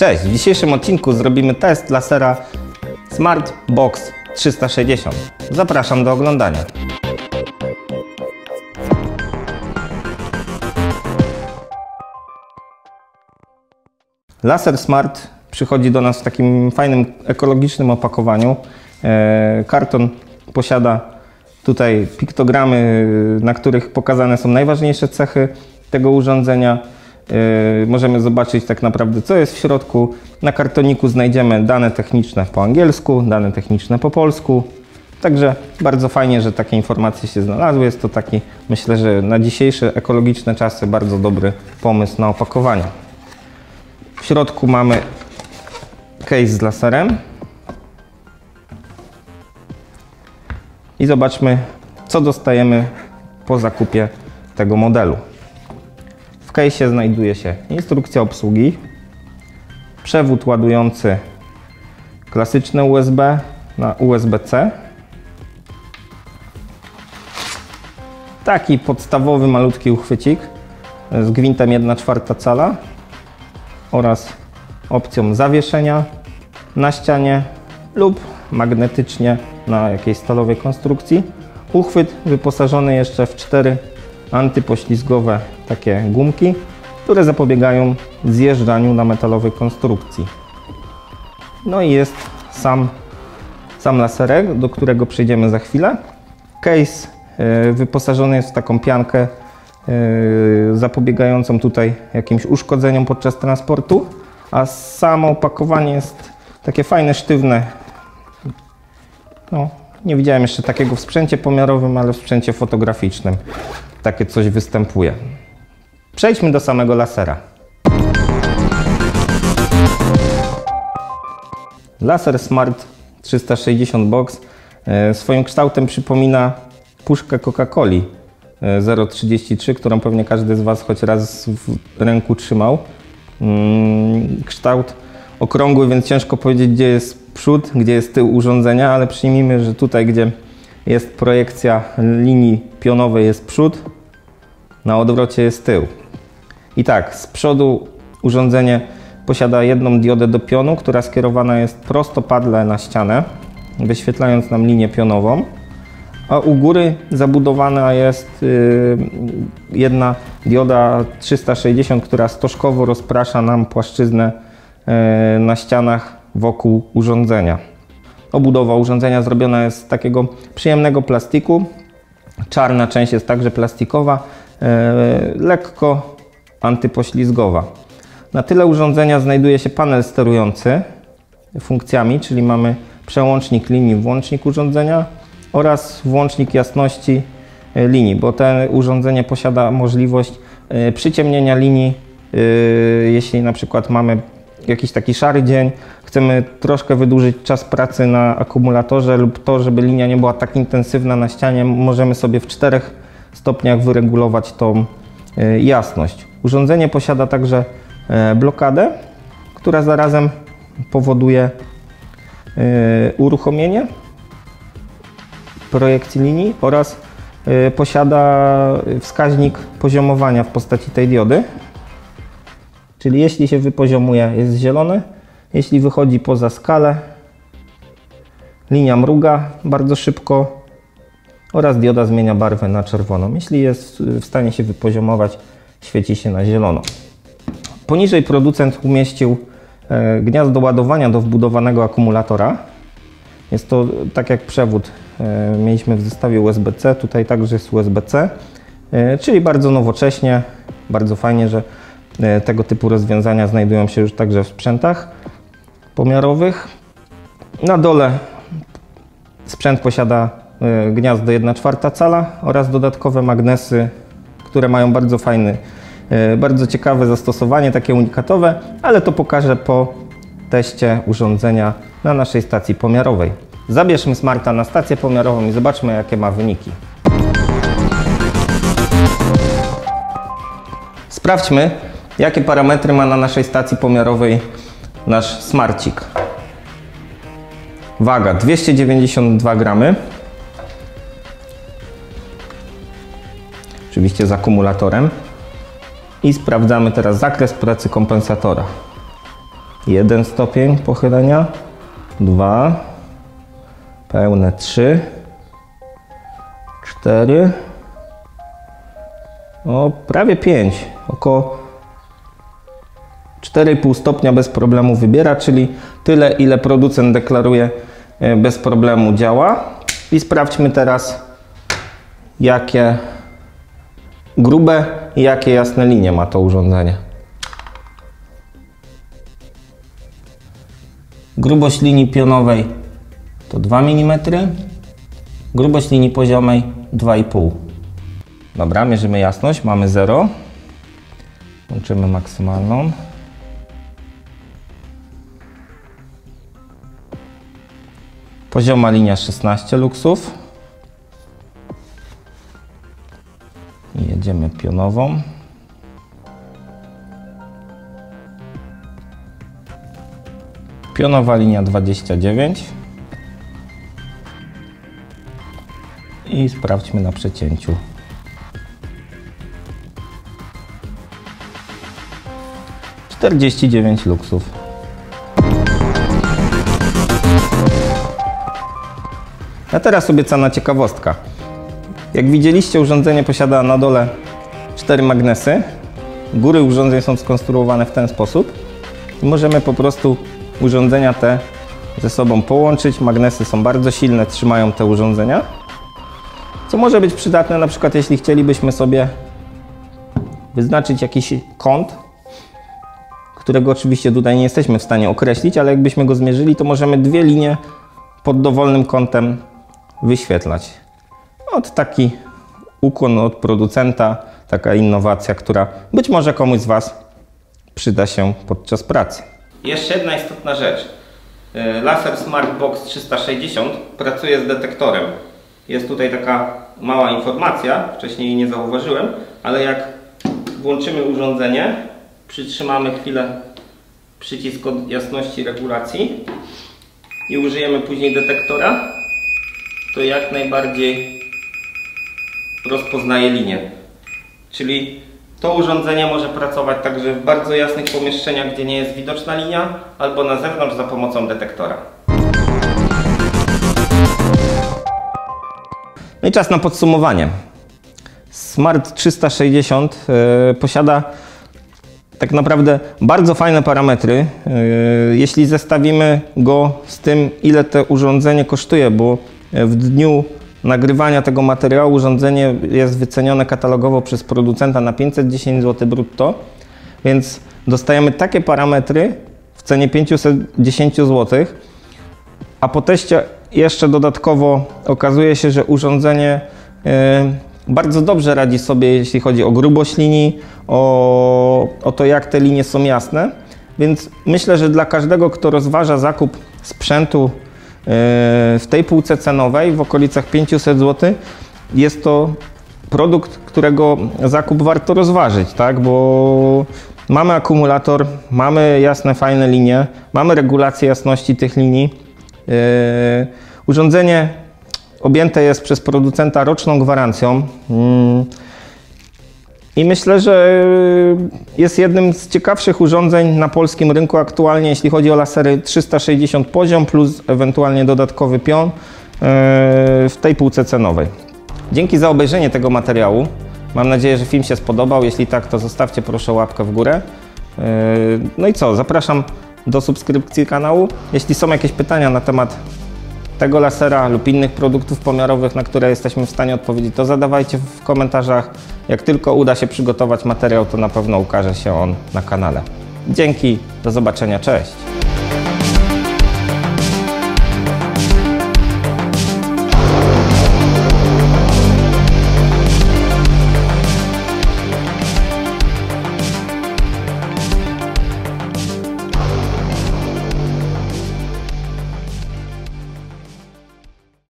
Cześć, w dzisiejszym odcinku zrobimy test lasera Smart Box 360. Zapraszam do oglądania. Laser Smart przychodzi do nas w takim fajnym ekologicznym opakowaniu. E, Karton posiada tutaj piktogramy, na których pokazane są najważniejsze cechy tego urządzenia. E, Możemy zobaczyć tak naprawdę co jest w środku. Na kartoniku znajdziemy dane techniczne po angielsku, dane techniczne po polsku. Także bardzo fajnie, że takie informacje się znalazły. Jest to taki, myślę, że na dzisiejsze ekologiczne czasy bardzo dobry pomysł na opakowanie. W środku mamy case z laserem. I zobaczmy, co dostajemy po zakupie tego modelu. W case znajduje się instrukcja obsługi, przewód ładujący klasyczny USB na USB-C, taki podstawowy malutki uchwycik z gwintem 1,4 cala oraz opcją zawieszenia na ścianie lub magnetycznie na jakiejś stalowej konstrukcji. Uchwyt wyposażony jeszcze w cztery antypoślizgowe takie gumki, które zapobiegają zjeżdżaniu na metalowej konstrukcji. No i jest sam, sam laserek, do którego przejdziemy za chwilę. Case y, wyposażony jest w taką piankę y, zapobiegającą tutaj jakimś uszkodzeniom podczas transportu, a samo opakowanie jest takie fajne, sztywne. No, nie widziałem jeszcze takiego w sprzęcie pomiarowym, ale w sprzęcie fotograficznym takie coś występuje. Przejdźmy do samego lasera. Laser Smart 360 Box e, swoim kształtem przypomina puszkę Coca-Coli e, 0,33, którą pewnie każdy z Was choć raz w ręku trzymał. Mm, Kształt okrągły, więc ciężko powiedzieć, gdzie jest przód, gdzie jest tył urządzenia, ale przyjmijmy, że tutaj, gdzie jest projekcja linii pionowej, jest przód, na odwrocie jest tył. I tak, z przodu urządzenie posiada jedną diodę do pionu, która skierowana jest prostopadle na ścianę, wyświetlając nam linię pionową. A u góry zabudowana jest y, jedna dioda 360, która stożkowo rozprasza nam płaszczyznę y, na ścianach wokół urządzenia. Obudowa urządzenia zrobiona jest z takiego przyjemnego plastiku. Czarna część jest także plastikowa, y, lekko antypoślizgowa. Na tyle urządzenia znajduje się panel sterujący funkcjami, czyli mamy przełącznik linii, włącznik urządzenia oraz włącznik jasności e, linii, bo to urządzenie posiada możliwość e, przyciemnienia linii, e, jeśli na przykład mamy jakiś taki szary dzień, chcemy troszkę wydłużyć czas pracy na akumulatorze lub to, żeby linia nie była tak intensywna na ścianie, możemy sobie w czterech stopniach wyregulować tą jasność. Urządzenie posiada także blokadę, która zarazem powoduje uruchomienie projekcji linii oraz y, posiada wskaźnik poziomowania w postaci tej diody. Czyli jeśli się wypoziomuje jest zielony, jeśli wychodzi poza skalę linia mruga bardzo szybko oraz dioda zmienia barwę na czerwoną. Jeśli jest w stanie się wypoziomować, świeci się na zielono. Poniżej producent umieścił e, gniazdo ładowania do wbudowanego akumulatora. Jest to tak jak przewód e, mieliśmy w zestawie USB-C, tutaj także jest USB-C, e, czyli bardzo nowocześnie, bardzo fajnie, że tego typu rozwiązania znajdują się już także w sprzętach pomiarowych. Na dole sprzęt posiada gniazdo 1,4 cala oraz dodatkowe magnesy, które mają bardzo fajny, bardzo ciekawe zastosowanie, takie unikatowe, ale to pokażę po teście urządzenia na naszej stacji pomiarowej. Zabierzmy Smarta na stację pomiarową i zobaczmy jakie ma wyniki. Sprawdźmy jakie parametry ma na naszej stacji pomiarowej nasz Smarcik. Waga 292 gramy. Oczywiście z akumulatorem. I sprawdzamy teraz zakres pracy kompensatora. Jeden stopień pochylenia, dwa, pełne trzy, cztery, o prawie pięć, około 4,5 stopnia bez problemu wybiera, czyli tyle ile producent deklaruje e, bez problemu działa. I sprawdźmy teraz jakie grube i jakie jasne linie ma to urządzenie. Grubość linii pionowej to 2 mm, grubość linii poziomej 2,5 Dobra, mierzymy jasność, mamy 0. Łączymy maksymalną. Pozioma linia 16 luksów. Pionową. Pionowa linia 29. I sprawdźmy na przecięciu. 49 luksów. A teraz obiecana ciekawostka. Jak widzieliście, urządzenie posiada na dole cztery magnesy. Góry urządzeń są skonstruowane w ten sposób. I możemy po prostu urządzenia te ze sobą połączyć. Magnesy są bardzo silne, trzymają te urządzenia. Co może być przydatne na przykład jeśli chcielibyśmy sobie wyznaczyć jakiś kąt którego oczywiście tutaj nie jesteśmy w stanie określić, ale jakbyśmy go zmierzyli, to możemy dwie linie pod dowolnym kątem wyświetlać. Od taki ukłon od producenta, taka innowacja, która być może komuś z Was przyda się podczas pracy. Jeszcze jedna istotna rzecz. E, laser Smart Box 360 pracuje z detektorem. Jest tutaj taka mała informacja, wcześniej jej nie zauważyłem, ale jak włączymy urządzenie, przytrzymamy chwilę przycisk od jasności regulacji i użyjemy później detektora, to jak najbardziej rozpoznaje linię. Czyli to urządzenie może pracować także w bardzo jasnych pomieszczeniach, gdzie nie jest widoczna linia, albo na zewnątrz za pomocą detektora. No i czas na podsumowanie. Smart 360 yy, posiada tak naprawdę bardzo fajne parametry. E, jeśli zestawimy go z tym, ile to urządzenie kosztuje, bo w dniu nagrywania tego materiału urządzenie jest wycenione katalogowo przez producenta na 510 zł brutto, więc dostajemy takie parametry w cenie 510 zł, a po teście jeszcze dodatkowo okazuje się, że urządzenie e, bardzo dobrze radzi sobie, jeśli chodzi o grubość linii, o, o to, jak te linie są jasne. Więc myślę, że dla każdego, kto rozważa zakup sprzętu w tej półce cenowej w okolicach 500 zł, jest to produkt, którego zakup warto rozważyć, tak? bo mamy akumulator, mamy jasne, fajne linie, mamy regulację jasności tych linii. Yy, urządzenie objęte jest przez producenta roczną gwarancją. Mm. I myślę, że jest jednym z ciekawszych urządzeń na polskim rynku aktualnie, jeśli chodzi o lasery 360 poziom plus ewentualnie dodatkowy pion e, w tej półce cenowej. Dzięki za obejrzenie tego materiału. Mam nadzieję, że film się spodobał. Jeśli tak, to zostawcie proszę łapkę w górę. E, no i co, zapraszam do subskrypcji kanału. Jeśli są jakieś pytania na temat tego lasera lub innych produktów pomiarowych, na które jesteśmy w stanie odpowiedzieć, to zadawajcie w komentarzach. Jak tylko uda się przygotować materiał, to na pewno ukaże się on na kanale. Dzięki, do zobaczenia, cześć!